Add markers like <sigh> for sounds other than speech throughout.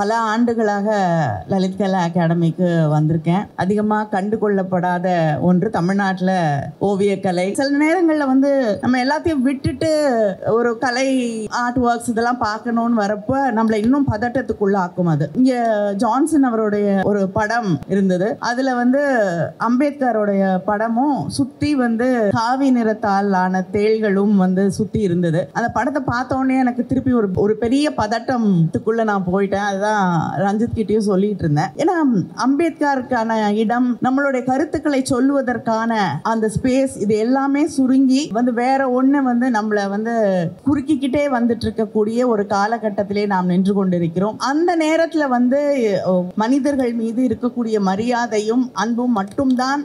பல ஆண்டுகளாக லலித் கலா அகாடமிக்கு வந்திருக்கேன். அதிகமாக கண்டு கொள்ளப்படாத ஒன்று தமிழ்நாட்டில் ஓவியக்கலை. சில நேரங்களில் வந்து நம்ம எல்லாத்தையும் விட்டுட்டு ஒரு கலை ஆர்ட் ஒர்க்ஸ் இதெல்லாம் பார்க்கணும்னு வரப்போ நம்மளை இன்னும் பதட்டத்துக்குள்ளாக்கும் அது. இங்கே ஜான்சன் அவருடைய ஒரு படம் இருந்தது. அதில் வந்து அம்பேத்கருடைய படமும் சுற்றி வந்து காவி நிறத்தால் ஆன தேள்களும் வந்து சுற்றி இருந்தது. அந்த படத்தை பார்த்தோன்னே எனக்கு திருப்பி ஒரு ஒரு பெரிய பதட்டத்துக்குள்ளே நான் போயிட்டேன். அதுதான் ரஞ்சித் கிட்டயும் சொல்லிட்டு இருந்தேன். ஏன்னா அம்பேத்கருக்கான இடம் நம்மளுடைய கருத்துக்களை சொல்லுவதற்கான அந்த ஸ்பேஸ் இது எல்லாமே சுருங்கி வந்து வேற ஒண்ணு வந்து நம்மளை வந்து குறுக்கிக்கிட்டே வந்துட்டு இருக்கக்கூடிய ஒரு காலகட்டத்திலே நாம் நின்று கொண்டிருக்கிறோம். அந்த நேரத்துல வந்து மனிதர்கள் மீது இருக்கக்கூடிய மரியாதையும் அன்பும் மட்டும்தான்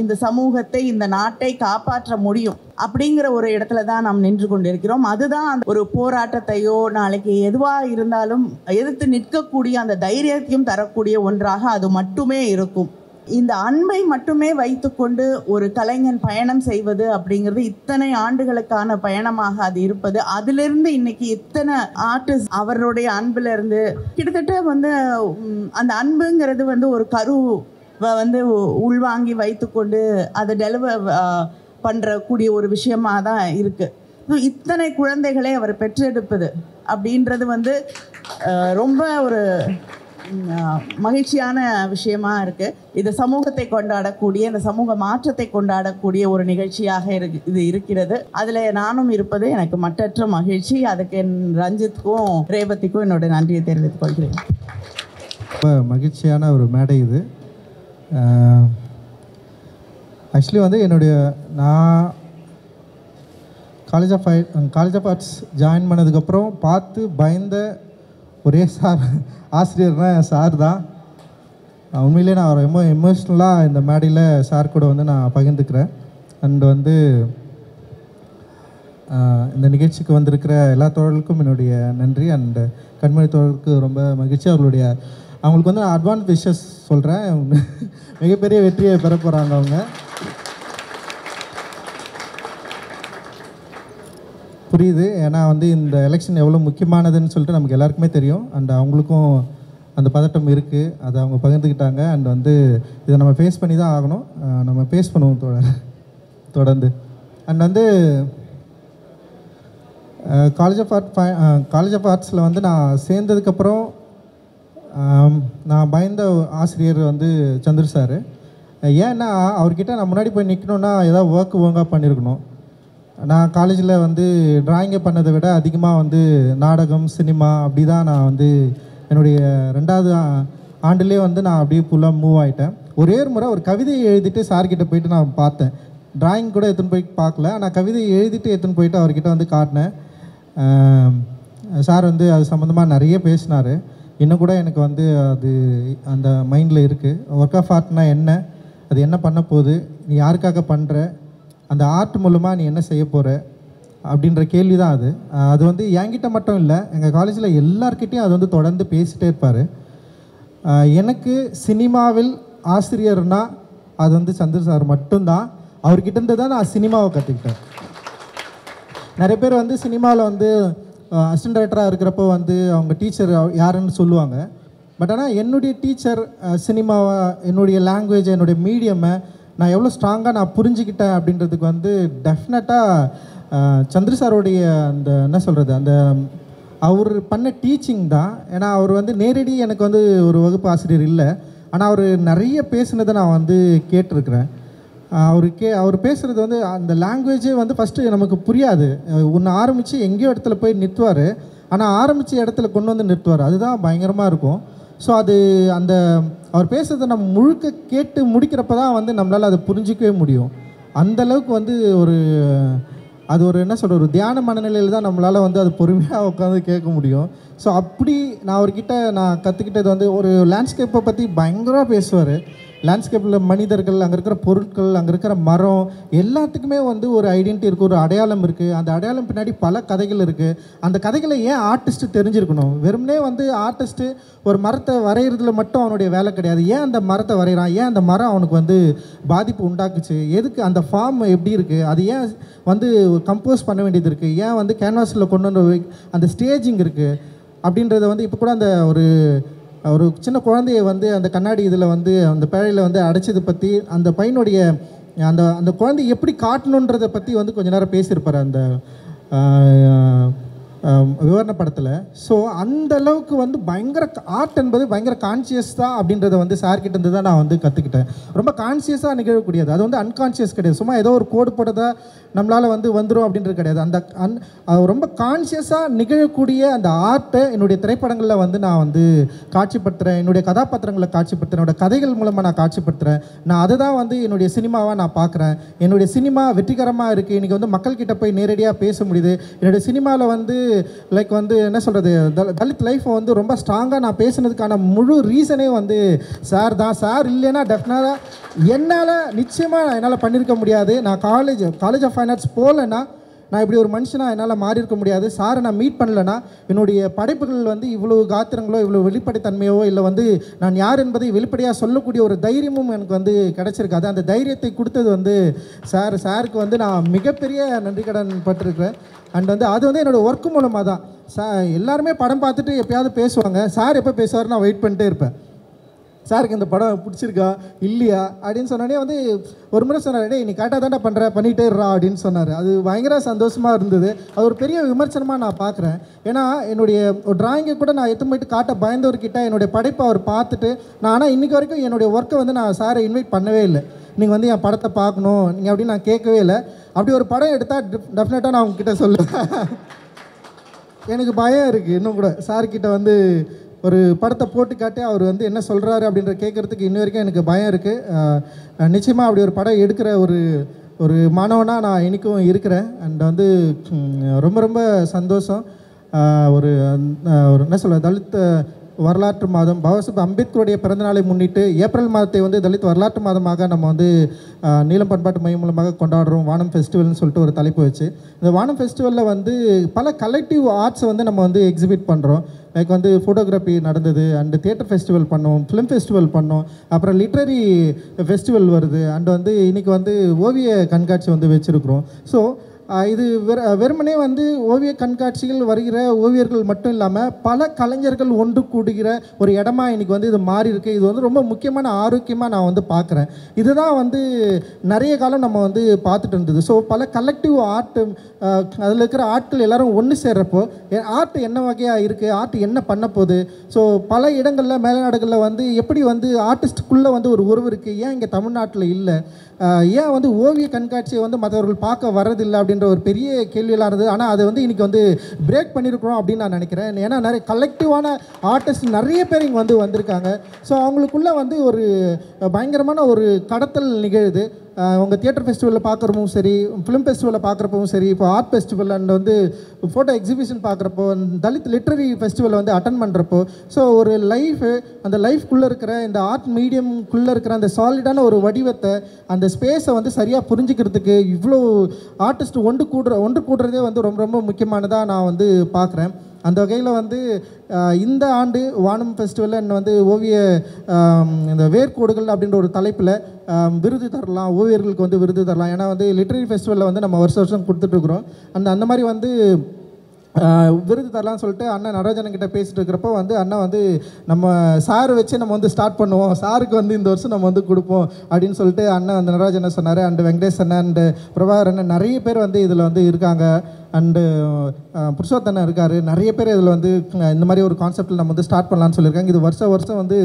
இந்த சமூகத்தை இந்த நாட்டை காப்பாற்ற முடியும். அப்படிங்கிற ஒரு இடத்துல தான் நாம் நின்று கொண்டிருக்கிறோம். அதுதான் அந்த ஒரு போராட்டத்தையோ நாளைக்கு எதுவா இருந்தாலும் எதிர்த்து நிற்கக்கூடிய அந்த தைரியத்தையும் தரக்கூடிய ஒன்றாக அது மட்டுமே இருக்கும். இந்த அன்பை மட்டுமே வைத்துக்கொண்டு ஒரு கலைஞன் பயணம் செய்வது அப்படிங்கிறது இத்தனை ஆண்டுகளுக்கான பயணமாக அது இருப்பது. அதிலிருந்து இன்னைக்கு இத்தனை ஆர்டிஸ்ட் அவருடைய அன்புல இருந்து கிட்டத்தட்ட வந்து அந்த அன்புங்கிறது வந்து ஒரு கரு வ- வந்து உள்வாங்கி வைத்துக்கொண்டு அதை டெலிவர் பண்ணுறக்கூடிய ஒரு விஷயமா தான் இருக்குது இத்தனை குழந்தைகளை அவர் பெற்றெடுப்பது அப்படின்றது வந்து ரொம்ப ஒரு மகிழ்ச்சியான விஷயமா இருக்குது இது சமூகத்தை கொண்டாடக்கூடிய இந்த சமூக மாற்றத்தை கொண்டாடக்கூடிய ஒரு நிகழ்ச்சியாக இருக்கு இது இருக்கிறது. அதில் நானும் இருப்பது எனக்கு மற்றற்ற மகிழ்ச்சி. அதுக்கு என் ரஞ்சித்துக்கும் ரேவதிக்கும் என்னோட நன்றியை தெரிவித்துக் கொள்கிறேன். ரொம்ப மகிழ்ச்சியான ஒரு மேடை இது. ஆக்சுவலி வந்து என்னுடைய நான் college of college of arts join பண்ணதுக்கப்புறம் பார்த்து பயந்த ஒரே சார் ஆசிரியர்னா சார் தான். உண்மையிலே உண்மையிலேயே நான் ரொம்ப எமோ எமோஷ்னலாக இந்த மேடையில் சார் கூட வந்து நான் பகிர்ந்துக்கிறேன். அண்ட் வந்து இந்த நிகழ்ச்சிக்கு வந்திருக்கிற எல்லா தோழர்களுக்கும் என்னுடைய நன்றி. அண்ட் கண்மணி தோழருக்கு ரொம்ப மகிழ்ச்சி. அவர்களுடைய அவங்களுக்கு வந்து நான் அட்வான்ஸ் விஷஸ் சொல்கிறேன் மிகப்பெரிய வெற்றியை பெற போகிறாங்க அவங்க. புரியுது. ஏன்னா வந்து இந்த எலெக்ஷன் எவ்வளோ முக்கியமானதுன்னு சொல்லிட்டு நமக்கு எல்லாருக்குமே தெரியும். அண்ட் அவங்களுக்கும் அந்த பதட்டம் இருக்குது அதை அவங்க பகிர்ந்துக்கிட்டாங்க அண்ட் வந்து இதை நம்ம ஃபேஸ் பண்ணி தான் ஆகணும். நம்ம ஃபேஸ் பண்ணுவோம் தொடர் தொடர்ந்து. அண்ட் வந்து college of art college of ஆர்ட்ஸில் வந்து நான் சேர்ந்ததுக்கப்புறம் நான் பயந்த ஆசிரியர் வந்து சந்திர சார். ஏன்னா அவர்கிட்ட நான் முன்னாடி போய் நிற்கணுன்னா ஏதாவது ஒர்க் ஒழுங்காக பண்ணியிருக்கணும் நான் காலேஜில் வந்து ட்ராயிங்கை பண்ணதை விட அதிகமாக வந்து நாடகம் சினிமா அப்படி தான் நான் வந்து என்னுடைய ரெண்டாவது ஆண்டுலேயே வந்து நான் அப்படியே ஃபுல்லாக மூவ் ஆகிட்டேன் ஒரே ஒரு முறை ஒரு கவிதையை எழுதிட்டு சார்கிட்ட போயிட்டு நான் பார்த்தேன். ட்ராயிங் கூட எடுத்துன்னு போய் பார்க்கல. ஆனால் கவிதையை எழுதிட்டு எடுத்துன்னு போயிட்டு அவர்கிட்ட வந்து காட்டினேன். சார் வந்து அது சம்மந்தமாக நிறைய பேசினார். இன்னும் கூட எனக்கு வந்து அது அந்த மைண்டில் இருக்குது ஒர்க் ஆஃப் ஆர்ட்னா என்ன? அது என்ன பண்ண போகுது? நீ யாருக்காக பண்ணுற அந்த ஆர்ட் மூலமாக நீ என்ன செய்ய போகிற அப்படின்ற கேள்வி தான் அது. அது வந்து என்கிட்ட மட்டும் இல்லை எங்கள் காலேஜில் எல்லார்கிட்டேயும் அது வந்து தொடர்ந்து பேசிகிட்டே இருப்பார். எனக்கு சினிமாவில் ஆசிரியர்னா அது வந்து சந்திர சார் மட்டும்தான். அவர்கிட்ட இருந்து தான் நான் சினிமாவை கற்றுக்கிட்டேன் நிறைய பேர் வந்து சினிமாவில் வந்து அசிஸ்டன்ட் டைரக்டராக இருக்கிறப்போ வந்து அவங்க டீச்சர் யாருன்னு சொல்லுவாங்க. பட் ஆனால் என்னுடைய டீச்சர் சினிமாவை என்னுடைய லாங்குவேஜ் என்னுடைய மீடியமை நான் எவ்வளோ ஸ்ட்ராங்காக நான் புரிஞ்சுக்கிட்டேன் அப்படின்றதுக்கு வந்து டெஃபினட்டாக சந்திரசாருடைய அந்த என்ன சொல்கிறது அந்த அவர் பண்ண டீச்சிங் தான். ஏன்னா அவர் வந்து நேரடி எனக்கு வந்து ஒரு வகுப்பு ஆசிரியர் இல்லை. ஆனால் அவர் நிறைய பேசுனதை நான் வந்து கேட்டிருக்கிறேன். அவர் கே அவர் பேசுகிறது வந்து அந்த லாங்குவேஜே வந்து ஃபஸ்ட்டு நமக்கு புரியாது. ஒன்று ஆரம்பித்து எங்கேயோ இடத்துல போய் நிறுத்துவார். ஆனால் ஆரம்பித்த இடத்துல கொண்டு வந்து நிறுத்துவார். அதுதான் பயங்கரமாக இருக்கும். ஸோ அது அந்த அவர் பேசுகிறத நம்ம முழுக்க கேட்டு முடிக்கிறப்ப தான் வந்து நம்மளால் அதை புரிஞ்சிக்கவே முடியும். அந்த அளவுக்கு வந்து ஒரு அது ஒரு என்ன சொல்கிற ஒரு தியான மனநிலையில் தான் நம்மளால் வந்து அது பொறுமையாக உட்காந்து கேட்க முடியும். ஸோ அப்படி நான் அவர்கிட்ட நான் கற்றுக்கிட்டது வந்து ஒரு லேண்ட்ஸ்கேப்பை பற்றி பயங்கரமாக பேசுவார். லேண்ட்ஸ்கேப்பில் மனிதர்கள் அங்கே இருக்கிற பொருட்கள் அங்கே இருக்கிற மரம் எல்லாத்துக்குமே வந்து ஒரு ஐடென்டிட்டி இருக்குது ஒரு அடையாளம் இருக்குது அந்த அடையாளம் பின்னாடி பல கதைகள் இருக்குது அந்த கதைகளை ஏன் ஆர்டிஸ்ட்டு தெரிஞ்சிருக்கணும்? வெறுமனே வந்து ஆர்டிஸ்ட்டு ஒரு மரத்தை வரைகிறதுல மட்டும் அவனுடைய வேலை கிடையாது. ஏன் அந்த மரத்தை வரைகிறான் ஏன் அந்த மரம் அவனுக்கு வந்து பாதிப்பு உண்டாக்குச்சு? எதுக்கு அந்த ஃபார்ம் எப்படி இருக்குது அது ஏன் வந்து கம்போஸ் பண்ண வேண்டியது இருக்குது ஏன் வந்து கேன்வாஸில் கொண்டு வந்து அந்த ஸ்டேஜிங் இருக்குது அப்படின்றத வந்து இப்போ கூட அந்த ஒரு ஒரு சின்ன குழந்தைய வந்து அந்த கண்ணாடி இதில் வந்து அந்த பேழையில் வந்து அடைச்சது பற்றி அந்த பையனுடைய அந்த அந்த குழந்தை எப்படி காட்டணுன்றதை பற்றி வந்து கொஞ்ச நேரம் பேசியிருப்பார் அந்த விவரண படத்தில். ஸோ அந்த அளவுக்கு வந்து பயங்கர ஆர்ட் என்பது பயங்கர கான்சியஸ் தான் அப்படின்றத வந்து சார்கிட்ட இருந்து தான் நான் வந்து கற்றுக்கிட்டேன் ரொம்ப கான்சியஸாக நிகழக்கூடியது. அது வந்து அன்கான்சியஸ் கிடையாது. சும்மா ஏதோ ஒரு கோடு போட்டதாக நம்மளால் வந்து வந்துடும் அப்படின்றது கிடையாது. அந்த அன் ரொம்ப கான்சியஸாக நிகழக்கூடிய அந்த ஆர்ட்டை என்னுடைய திரைப்படங்களில் வந்து நான் வந்து காட்சிப்படுத்துகிறேன் என்னுடைய கதாபாத்திரங்களை காட்சிப்படுத்துகிறேன் என்னோட கதைகள் மூலமாக நான் காட்சிப்படுத்துகிறேன் நான் அதை தான் வந்து என்னுடைய சினிமாவாக நான் பார்க்குறேன் என்னுடைய சினிமா வெற்றிகரமாக இருக்குது இன்றைக்கி வந்து மக்கள்கிட்ட போய் நேரடியாக பேச முடியுது. என்னுடைய சினிமாவில் வந்து லைக் வந்து என்ன சொல்கிறது தலித் லைஃப்பை வந்து ரொம்ப ஸ்ட்ராங்காக நான் பேசுனதுக்கான முழு ரீசனே வந்து சார் தான். சார் இல்லைன்னா டெஃபினட்டாக என்னால் நிச்சயமாக என்னால் பண்ணியிருக்க முடியாது. நான் college college of fine arts போகலன்னா நான் இப்படி ஒரு மனுஷனாக என்னால் மாறி இருக்க முடியாது. சாரை நான் மீட் பண்ணலன்னா என்னுடைய படைப்புகள் வந்து இவ்வளோ காத்திரங்களோ இவ்வளோ வெளிப்படைத்தன்மையோ இல்லை வந்து நான் யார் என்பதை வெளிப்படையாக சொல்லக்கூடிய ஒரு தைரியமும் எனக்கு வந்து கிடச்சிருக்காது அந்த தைரியத்தை கொடுத்தது வந்து சார் சாருக்கு வந்து நான் மிகப்பெரிய நன்றி கடன் பட்டிருக்கிறேன். அண்ட் வந்து அது வந்து என்னோடய ஒர்க்கு மூலமாக தான் சார் எல்லாருமே படம் பார்த்துட்டு எப்பயாவது பேசுவாங்க. சார் எப்போ பேசுவார் நான் வெயிட் பண்ணிட்டே இருப்பேன். சாருக்கு இந்த படம் பிடிச்சிருக்கா? இல்லையா? அப்படின்னு சொன்னோடனே வந்து ஒரு முறை சொன்னார் நீ கரெக்டாக தாண்டா பண்ணுற பண்ணிகிட்டே இருறா அப்படின்னு சொன்னார். அது பயங்கர சந்தோஷமாக இருந்தது. அது ஒரு பெரிய விமர்சனமாக நான் பார்க்குறேன். ஏன்னா என்னுடைய ஒரு டிராயிங்கை கூட நான் எத்தனை போயிட்டு காட்ட பயந்தவர்கிட்ட என்னுடைய படைப்பை அவர் பார்த்துட்டு நான் ஆனால் இன்றைக்கி வரைக்கும் என்னுடைய ஒர்க்கை வந்து நான் சாரை இன்வைட் பண்ணவே இல்லை. நீங்கள் வந்து என் படத்தை பார்க்கணும் நீங்கள் அப்படின்னு நான் கேட்கவே இல்லை. அப்படி ஒரு படம் எடுத்தால் டெஃபினட்டாக நான் உங்ககிட்ட சொல்லுவேன். எனக்கு பயம் இருக்குது இன்னும் கூட. சார்கிட்ட வந்து ஒரு படத்தை போட்டு காட்டி அவர் வந்து என்ன சொல்கிறாரு அப்படின்ற கேட்குறதுக்கு இன்ன வரைக்கும் எனக்கு பயம் இருக்குது நிச்சயமாக அப்படி ஒரு படம் எடுக்கிற ஒரு ஒரு மாணவனாக நான் இன்றைக்கும் இருக்கிறேன். அண்ட் வந்து ரொம்ப ரொம்ப சந்தோஷம். ஒரு ஒரு என்ன சொல்ல தலித் வரலாற்று மாதம் பாபாசாஹிப் அம்பேத்கருடைய பிறந்தநாளை முன்னிட்டு ஏப்ரல் மாதத்தை வந்து தலித் வரலாற்று மாதமாக நம்ம வந்து நீளம் நீலம் பண்பாட்டு மையம் மூலமாக கொண்டாடுறோம். வானம் ஃபெஸ்டிவல்னு சொல்லிட்டு ஒரு தலைப்பு வச்சு. இந்த வானம் ஃபெஸ்டிவலில் வந்து பல கலெக்டிவ் ஆர்ட்ஸை வந்து நம்ம வந்து எக்ஸிபிட் பண்ணுறோம் லைக் வந்து ஃபோட்டோகிராஃபி நடந்தது அண்டு தியேட்டர் ஃபெஸ்டிவல் பண்ணோம் ஃபிலிம் ஃபெஸ்டிவல் பண்ணோம் அப்புறம் லிட்ரரி ஃபெஸ்டிவல் வருது. அண்ட் வந்து இன்றைக்கி வந்து ஓவிய கண்காட்சி வந்து வச்சுருக்குறோம். ஸோ இது வெற வெறுமனே வந்து ஓவிய கண்காட்சிகள் வருகிற ஓவியர்கள் மட்டும் இல்லாமல் பல கலைஞர்கள் ஒன்று கூடுகிற ஒரு இடமா இன்னைக்கு வந்து இது மாறி இருக்கு. இது வந்து ரொம்ப முக்கியமான ஆரோக்கியமாக நான் வந்து பார்க்குறேன் இதுதான் வந்து நிறைய காலம் நம்ம வந்து பார்த்துட்டு இருந்தது. ஸோ பல கலெக்டிவ் ஆர்ட் அதில் இருக்கிற ஆட்கள் எல்லாரும் ஒன்று சேர்றப்போ ஆர்ட் என்ன வகையாக இருக்குது ஆர்ட் என்ன பண்ண போகுது? ஸோ பல இடங்களில் மேலநாடுகளில் வந்து எப்படி வந்து ஆர்டிஸ்ட்டுக்குள்ளே வந்து ஒரு உறவு இருக்குது ஏன் இங்கே தமிழ்நாட்டில் இல்லை? ஏன் வந்து ஓவிய கண்காட்சியை வந்து மற்றவர்கள் பார்க்க வர்றதில்லை அப்படின்ற ஒரு பெரிய கேள்வியெல்லாம் இருந்தது. ஆனால் அதை வந்து இன்றைக்கி வந்து பிரேக் பண்ணியிருக்கிறோம் அப்படின்னு நான் நினைக்கிறேன். ஏன்னா நிறைய கலெக்டிவான ஆர்டிஸ்ட் நிறைய பேர் இங்கே வந்து வந்திருக்காங்க. ஸோ அவங்களுக்குள்ள வந்து ஒரு பயங்கரமான ஒரு கடத்தல் நிகழுது. உங்கள் தியேட்டர் ஃபெஸ்டிவலில் பார்க்குறப்பவும் சரி ஃபிலிம் ஃபெஸ்டிவலில் பார்க்குறப்பவும் சரி இப்போ ஆர்ட் ஃபெஸ்டிவல் அண்ட் வந்து ஃபோட்டோ எக்ஸிபிஷன் பார்க்குறப்போ தலித் லிட்ரரி ஃபெஸ்டிவல் வந்து அட்டன் பண்ணுறப்போ ஸோ ஒரு லைஃபு அந்த லைஃப்குள்ளே இருக்கிற இந்த ஆர்ட் மீடியம்குள்ளே இருக்கிற அந்த சாலிடான ஒரு வடிவத்தை அந்த ஸ்பேஸை வந்து சரியாக புரிஞ்சுக்கிறதுக்கு இவ்வளோ ஆர்டிஸ்ட் ஒன்று கூடுற ஒன்று கூடுறதே வந்து ரொம்ப ரொம்ப முக்கியமானதாக நான் வந்து பார்க்குறேன். அந்த வகையில் வந்து இந்த ஆண்டு வானம் ஃபெஸ்டிவலில் வந்து ஓவிய இந்த வேர்க்கோடுகள் அப்படின்ற ஒரு தலைப்பில் விருது தரலாம் ஓவியர்களுக்கு வந்து விருது தரலாம். ஏன்னா வந்து லிட்ரரி ஃபெஸ்டிவலில் வந்து நம்ம வருஷம் வருஷம் கொடுத்துட்ருக்குறோம் அந்த அந்த மாதிரி வந்து விருது தரலாம்னு சொல்லிட்டு அண்ணன் நடராஜன் கிட்ட பேசிட்டு இருக்கிறப்போ வந்து அண்ணன் வந்து நம்ம சார் வச்சு நம்ம வந்து ஸ்டார்ட் பண்ணுவோம். சாருக்கு வந்து இந்த வருஷம் நம்ம வந்து கொடுப்போம் அப்படின்னு சொல்லிட்டு அண்ணன் அந்த நடராஜனை சொன்னார் அண்டு வெங்கடேஷ் அண்ணன் அண்டு பிரபாகர் அண்ணன் நிறைய பேர் வந்து இதில் வந்து இருக்காங்க. அண்டு uh, uh, புருஷோத்தனை இருக்கார். நிறைய பேர் இதில் வந்து இந்த மாதிரி ஒரு கான்செப்டில் நம்ம வந்து ஸ்டார்ட் பண்ணலாம்னு சொல்லியிருக்காங்க. இது வருஷம் வருஷம் வந்து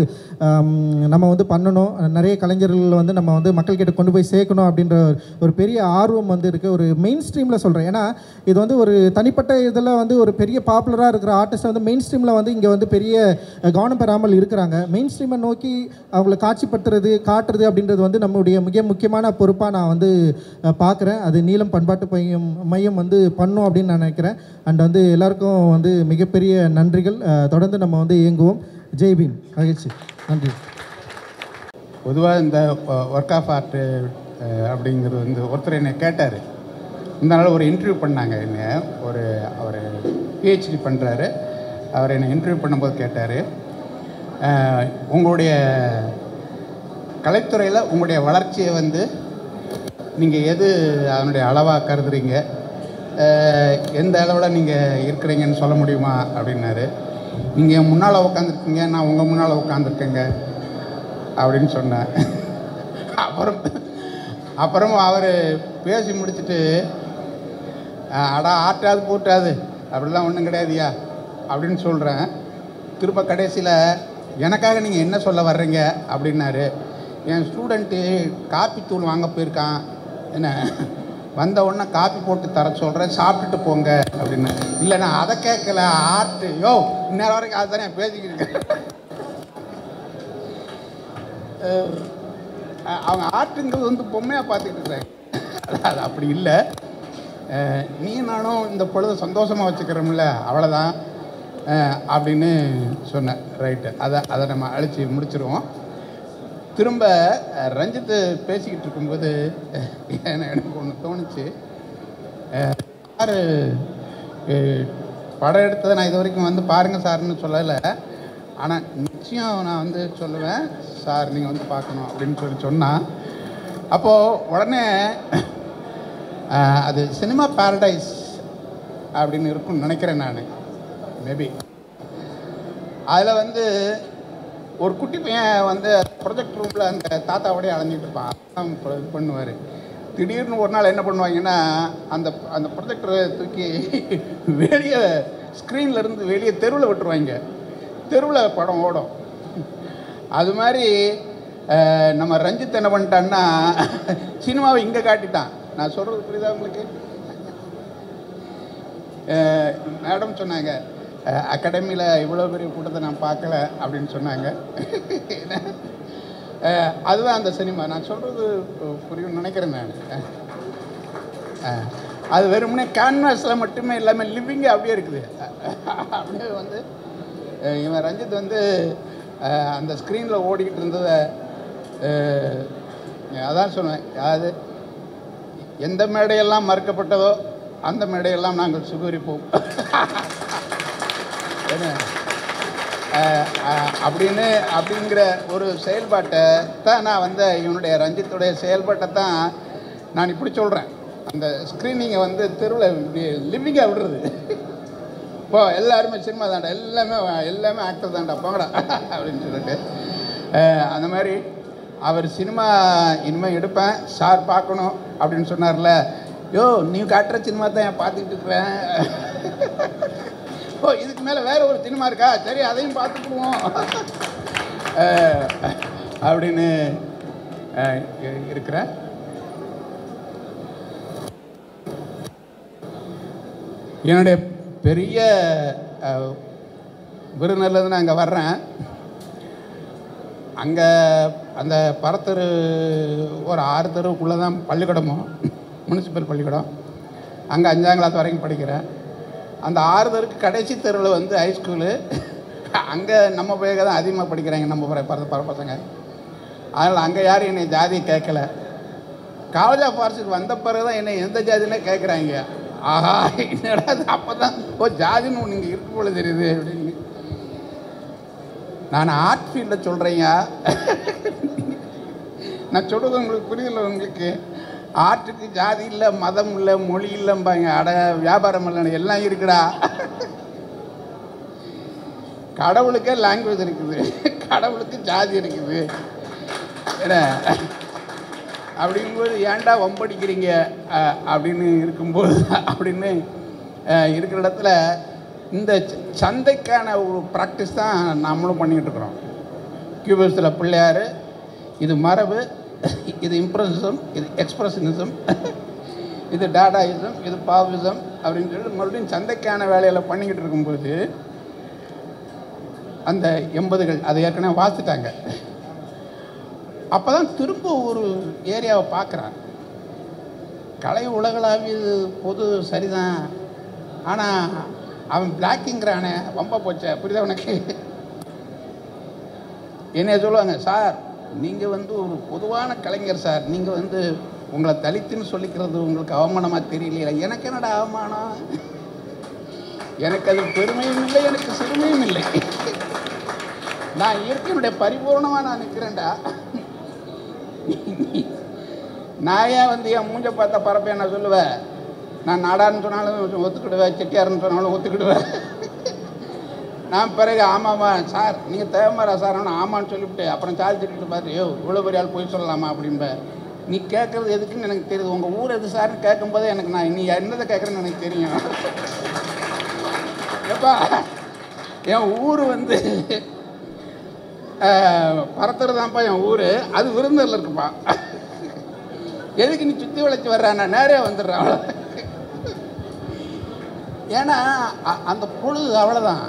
நம்ம வந்து பண்ணணும். நிறைய கலைஞர்கள் வந்து நம்ம வந்து மக்கள்கிட்ட கொண்டு போய் சேர்க்கணும் அப்படின்ற ஒரு பெரிய ஆர்வம் வந்து இருக்குது ஒரு மெயின் ஸ்ட்ரீமில் சொல்கிறேன் ஏன்னா இது வந்து ஒரு தனிப்பட்ட இதில் வந்து ஒரு பெரிய பாப்புலராக இருக்கிற ஆர்டிஸ்ட் வந்து மெயின் ஸ்ட்ரீமில் வந்து இங்கே வந்து பெரிய கவனம் பெறாமல் இருக்கிறாங்க. மெயின் ஸ்ட்ரீமை நோக்கி அவங்களை காட்சிப்படுத்துறது காட்டுறது அப்படின்றது வந்து நம்முடைய மிக முக்கியமான பொறுப்பாக நான் வந்து பார்க்குறேன். அது நீளம் பண்பாட்டு மையம் மையம் வந்து பண்ணோம் அப்படின்னு நான் நினைக்கிறேன். அண்ட் வந்து எல்லாருக்கும் வந்து மிகப்பெரிய நன்றிகள். தொடர்ந்து நம்ம வந்து இயங்குவோம். ஜெய் பீம். மகிழ்ச்சி. நன்றி. பொதுவாக இந்த ஒர்க் ஆஃப் ஆர்ட்டு அப்படிங்கிறது வந்து ஒருத்தர் என்னை கேட்டார். இந்த நாள் ஒரு இன்டர்வியூ பண்ணாங்க என்ன. ஒரு அவர் பிஹெச்டி பண்ணுறாரு அவர் என்னை இன்டர்வியூ பண்ணும்போது கேட்டார். உங்களுடைய கலைத்துறையில் உங்களுடைய வளர்ச்சியை வந்து நீங்கள் எது அதனுடைய அளவாக கருதுறீங்க? எந்த அளவில் நீங்கள் இருக்கிறீங்கன்னு சொல்ல முடியுமா அப்படின்னாரு. நீங்கள் முன்னால் உட்காந்துருக்கீங்க நான் உங்கள் முன்னால் உட்காந்துருக்கேங்க அப்படின்னு சொன்னேன் அப்புறம் அப்புறம் அவர் பேசி முடிச்சுட்டு அடா ஆட்டாது போட்டாது அப்படிலாம் ஒன்றும் கிடையாதுயா அப்படின்னு சொல்கிறேன் திரும்ப கடைசியில் எனக்காக நீங்கள் என்ன சொல்ல வர்றீங்க? அப்படின்னாரு. என் ஸ்டூடெண்ட்டு காப்பி தூள் வாங்க போயிருக்கான். என்ன? வந்த உடனே காப்பி போட்டு தர சொல்கிறேன் சாப்பிட்டுட்டு போங்க அப்படின்னு. இல்லை நான் அதை கேட்கல ஆர்ட்டு யோ இந்நேரம் வரைக்கும் அதை தானே பேசிக்கிட்டு இருக்கேன். அவங்க ஆர்ட்டுங்கிறது வந்து பொம்மையாக பார்த்துக்கிட்டு இருக்காங்க அது அப்படி இல்லை. நீ நானும் இந்த பொழுது சந்தோஷமாக வச்சுக்கிறோம்ல அவ்வளோதான் அப்படின்னு சொன்னேன் ரைட்டு அதை அதை நம்ம அழிச்சு முடிச்சிருவோம். திரும்ப ரஞ்சித்து பேசிக்கிட்டு இருக்கும்போது எனக்கு ஒன்று தோணுச்சு. சார் படம் எடுத்ததை நான் இது வரைக்கும் வந்து பாருங்கள் சார்னு சொல்லலை. ஆனால் நிச்சயம் நான் வந்து சொல்லுவேன் சார் நீங்கள் வந்து பார்க்கணும் அப்படின்னு சொல்லி சொன்னால் அப்போது உடனே அது சினிமா பாரடைஸ் அப்படின்னு இருக்கும்னு நினைக்கிறேன் நான். மேபி அதில் வந்து ஒரு குட்டி பையன் வந்து ப்ரொஜெக்ட் ரூமில் அந்த தாத்தாவோடய அலைஞ்சிட்டு இருப்பான். அதான் இது பண்ணுவார். திடீர்னு ஒரு நாள் என்ன பண்ணுவாங்கன்னா அந்த அந்த ப்ரொஜெக்டரை தூக்கி <laughs> வெளியே ஸ்க்ரீனில் இருந்து வெளியே தெருவில் விட்டுருவாங்க. தெருவில் படம் ஓடும். அது மாதிரி நம்ம ரஞ்சித் என்ன பண்ணிட்டான்னா சினிமாவை இங்கே காட்டிட்டான். நான் சொல்கிறது புரியுதா உங்களுக்கு? மேடம் சொன்னாங்க அகாடமியில் இவ்வளோ பெரிய கூட்டத்தை நான் பார்க்கல அப்படின்னு சொன்னாங்க. அதுதான் அந்த சினிமா. நான் சொல்கிறது புரியும்னு நினைக்கிறேன் நான். அது வெறுமனே கேன்வாஸில் மட்டுமே இல்லாமல் லிவிங்கே அப்படியே இருக்குது. அப்படியே வந்து இவன் ரஞ்சித் வந்து அந்த ஸ்க்ரீனில் ஓடிக்கிட்டு இருந்ததை அதான் சொன்னேன். அது எந்த மேடையெல்லாம் மறுக்கப்பட்டதோ அந்த மேடையெல்லாம் நாங்கள் சுகரிப்போம். <laughs> என்ன? அப்படின்னு அப்படிங்கிற ஒரு செயல்பாட்டை தான் நான் வந்து இவனுடைய ரஞ்சித்துடைய செயல்பாட்டை தான் நான் இப்படி சொல்கிறேன் அந்த ஸ்க்ரீனிங்கை வந்து தெருவில் இப்படி லிவிங்காக விடுறது. இப்போ எல்லாருமே சினிமா தாண்டா எல்லாமே எல்லாமே ஆக்டர் தாண்டா போங்கடா அப்படின்னு சொல்லிட்டு. அந்த மாதிரி அவர் சினிமா இனிமேல் எடுப்பேன் சார் பார்க்கணும் அப்படின்னு சொன்னார்ல. யோ நீ காட்டுற சினிமா தான் நான் பார்த்துக்கிட்டு இருக்கிறேன் ஓ இதுக்கு மேலே வேற ஒரு சினிமா இருக்கா? சரி அதையும் பார்த்துக்குவோம். <laughs> அப்படின்னு இருக்கிறேன் என்னுடைய பெரிய அஹ், நான் அங்கே வர்றேன். அங்கே அந்த பரத்தரு ஒரு ஆறு தெருவுக்குள்ளே தான் பள்ளிக்கூடமும் முனிசிபல் பள்ளிக்கூடம். அங்கே அஞ்சாம் கிளாஸ் வரைக்கும் படிக்கிறேன். அந்த ஆறுதருக்கு கடைசி தெருவில் வந்து ஹைஸ்கூலு அங்கே நம்ம பையக தான் அதிகமாக படிக்கிறாங்க நம்ம பர பிற பசங்க. அதனால் அங்கே யாரும் என்னை ஜாதியை கேட்கல. காலேஜ் ஆஃப் ஆர்ட்ஸுக்கு வந்த பிறகு தான் என்னை எந்த ஜாதினே கேட்குறாங்க. ஆஹா என்னடா அப்போ தான் ஓ ஜாதின்னு ஒன்று இங்கே இருக்கு போல தெரியுது அப்படின்னு. நான் ஆர்ட் ஃபீல்டில் சொல்கிறேங்க நான் சொல்கிறது உங்களுக்கு புரியல உங்களுக்கு. ஆர்ட்டுக்கு ஜாதி இல்லை மதம் இல்லை மொழி இல்லைம்பாங்க அட வியாபாரம் இல்லை எல்லாம் இருக்குடா. கடவுளுக்கே லாங்குவேஜ் இருக்குது. கடவுளுக்கு ஜாதி இருக்குது. என்ன? அப்படிங்கும்போது ஏன்டா வம்படிக்கிறீங்க? அப்படின்னு இருக்கும்போது அப்படின்னு இருக்கிற இடத்துல இந்த ச- சந்தைக்கான ஒரு ப்ராக்டிஸ் தான் நம்மளும் பண்ணிக்கிட்டு இருக்கிறோம். கியூபஸில் பிள்ளையார் இது மரபு இது இம்ப்ரெஷனிசம் இது எக்ஸ்பிரஷனிசம் இது டாடாயிசம் இது பாவிசம் அப்படின்னு சொல்லிட்டு மறுபடியும் சந்தைக்கான வேலையில் பண்ணிக்கிட்டு இருக்கும்போது அந்த எண்பதுகள் அதை ஏற்கனவே வாசிட்டாங்க அப்போ தான் திரும்ப ஒரு ஏரியாவை பார்க்குறான் கலை உலகளாவியது பொது சரிதான். ஆனால் அவன் பிளாக்கிங்கிறானே வம்ப போச்ச புரியுதா உனக்கு? என்ன சொல்லுவாங்க சார் நீங்கள் வந்து ஒரு பொதுவான கலைஞர் சார். நீங்கள் வந்து உங்களை தலித்துன்னு சொல்லிக்கிறது உங்களுக்கு அவமானமாக தெரியலையா? எனக்கு என்னடா அவமானம்? எனக்கு அது பெருமையும் இல்லை எனக்கு சிறுமையும் இல்லை. நான் இயற்கையினுடைய பரிபூர்ணமாக நான் நிற்கிறேன்டா. நான் ஏன் வந்து என் மூஞ்ச பார்த்த பரப்ப நான் சொல்லுவேன் நான் நாடான்னு சொன்னாலும் ஒத்துக்கிடுவேன் செட்டியார்னு சொன்னாலும் ஒத்துக்கிடுவேன். நான் பிறகு ஆமாம்மா சார் நீங்கள் தேவைமாரா சார் ஆனால் ஆமான்னு சொல்லிவிட்டு அப்புறம் சார்ஜ் திட்டு பார்த்து யோ இவ்வளோ பெரிய ஆள் போய் சொல்லலாமா அப்படின்ப. நீ கேட்குறது எதுக்குன்னு எனக்கு தெரியுது. உங்கள் ஊர் எது சார்னு கேட்கும்போதே எனக்கு நான் நீ என்னதை கேட்குறேன்னு எனக்கு தெரியும். எப்பா என் ஊர் வந்து பரத்துறது தான்ப்பா என் ஊர். அது விருந்தரில் இருக்குப்பா. எதுக்கு நீ சுற்றி வளைச்சி வர்ற? நான் நேரே வந்துடுறேன். ஏன்னா அ- அந்த பொழுது அவ்வளோதான்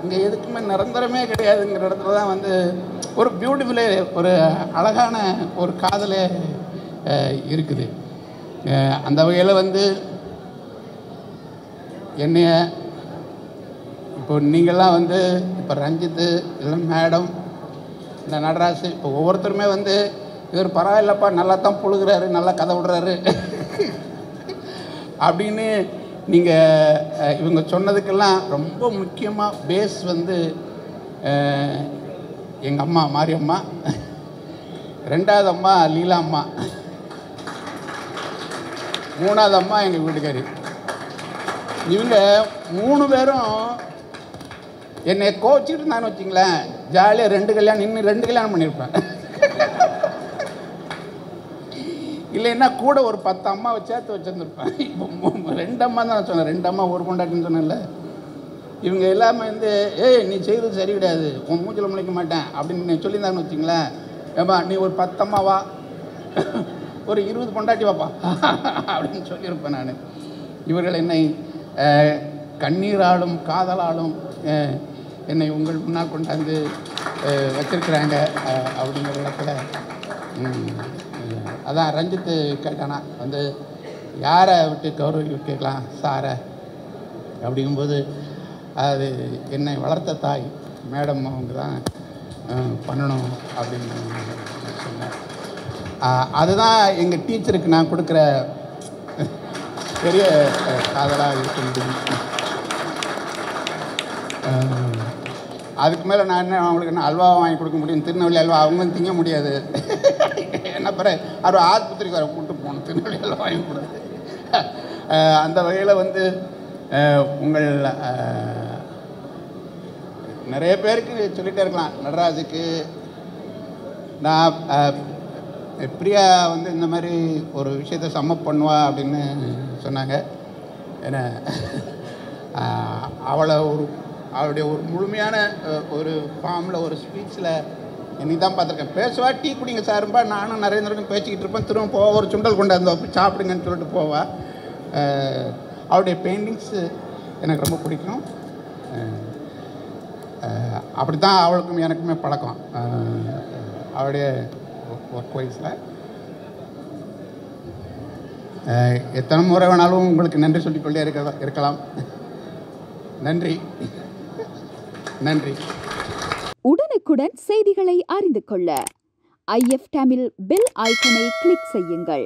இங்கே எதுக்குமே நிரந்தரமே கிடையாதுங்கிற இடத்துல தான் வந்து ஒரு பியூட்டிஃபுல்லே ஒரு அழகான ஒரு காதலே இருக்குது. அந்த வகையில் வந்து என்னைய இப்போ நீங்கள்லாம் வந்து இப்போ ரஞ்சித்து இல்லை மேடம் இந்த நடராசு இப்போ ஒவ்வொருத்தருமே வந்து இவர் பரவாயில்லப்பா நல்லா தான் புழுகிறாரு நல்லா கதை விடுறாரு. <laughs> அப்படின்னு நீங்கள் இவங்க சொன்னதுக்கெல்லாம் ரொம்ப முக்கியமாக பேஸ் வந்து எங்கள் அம்மா மாரியம்மா. ரெண்டாவது அம்மா லீலா அம்மா. மூணாவது அம்மா எங்கள் வீட்டுக்காரி. இவங்க மூணு பேரும் என்னை கோச்சிட்டு இருந்தான்னு வச்சிங்களேன் ஜாலியாக ரெண்டு கல்யாணம் இன்னும் ரெண்டு கல்யாணம் பண்ணியிருப்பேன். இல்லைன்னா கூட ஒரு பத்து அம்மாவை சேர்த்து வச்சுருந்துருப்பேன் இப்போ ரெண்டு அம்மா தான் நான் சொன்னேன். ரெண்டு அம்மா ஒரு கொண்டாட்டின்னு சொன்னேன்ல. இவங்க எல்லாமே வந்து ஏய் நீ செய்கிறது சரி கிடையாது. உன் மூஞ்சில் முளைக்க மாட்டேன். அப்படின்னு நீ சொல்லியிருந்தாங்கன்னு வச்சிங்களேன் ஏப்பா நீ ஒரு பத்து வா. ஒரு இருபது பொண்டாட்டி வாப்பா. அப்படின்னு சொல்லியிருப்பேன் நான். இவர்கள் என்னை கண்ணீராலும் காதலாலும் என்னை உங்கள் முன்னால் கொண்டாந்து வச்சிருக்கிறாங்க அப்படிங்கிற இடத்துல. ம், அதான் ரஞ்சித்து கேட்டானா வந்து யாரை விட்டு கௌரவி கேட்கலாம் சாரை? அப்படிங்கும்போது அது என்னை வளர்த்த தாய் மேடம் அவங்க தான் பண்ணணும் அப்படின்னு சொன்னேன் அதுதான் எங்கள் டீச்சருக்கு நான் கொடுக்குற பெரிய காதலாக இருக்க முடியும். அதுக்கு மேலே நான் என்ன அவங்களுக்கு என்ன அல்வா வாங்கி கொடுக்க முடியும் திருநெல்வேலி அல்வா அவங்களும் திங்க முடியாது. என்ன அவர் ஆஸ்பத்திரிக்கு வர கூட்டு போகணும். திருநெல்வேலி வாங்கி கொடுத்து அந்த வகையில் வந்து உங்கள் நிறைய பேருக்கு சொல்லிகிட்டே இருக்கலாம். நடராஜுக்கு நான் பிரியா வந்து இந்த மாதிரி ஒரு விஷயத்தை சம்மப் பண்ணுவா அப்படின்னு சொன்னாங்க. ஏன்னா அவளை ஒரு அவளுடைய ஒரு முழுமையான ஒரு ஃபார்மில் ஒரு ஸ்பீச்சில் இன்னைக்கு தான் பார்த்துருக்கேன். பேசுவா டீ குடிங்க சாரும்பா நானும் நரேந்திரனும் பேசிக்கிட்டு இருப்பேன். திரும்ப போவா ஒரு சுண்டல் கொண்டாந்து வைப்பேன், சாப்பிடுங்கன்னு சொல்லிட்டு போவா. அவருடைய அவளுடைய பெயிண்டிங்ஸு எனக்கு ரொம்ப பிடிக்கும். அப்படி தான் அவளுக்கும் எனக்குமே பழக்கம். அவருடைய ஒர்க் வைஸில் எத்தனை முறை வேணாலும் உங்களுக்கு நன்றி சொல்லிக்கொண்டே இருக்க இருக்கலாம். நன்றி. நன்றி. உடனுக்குடன் செய்திகளை அறிந்து கொள்ள. ஐஎஃப் தமிழ் பெல் ஐக்கனை கிளிக் செய்யுங்கள்.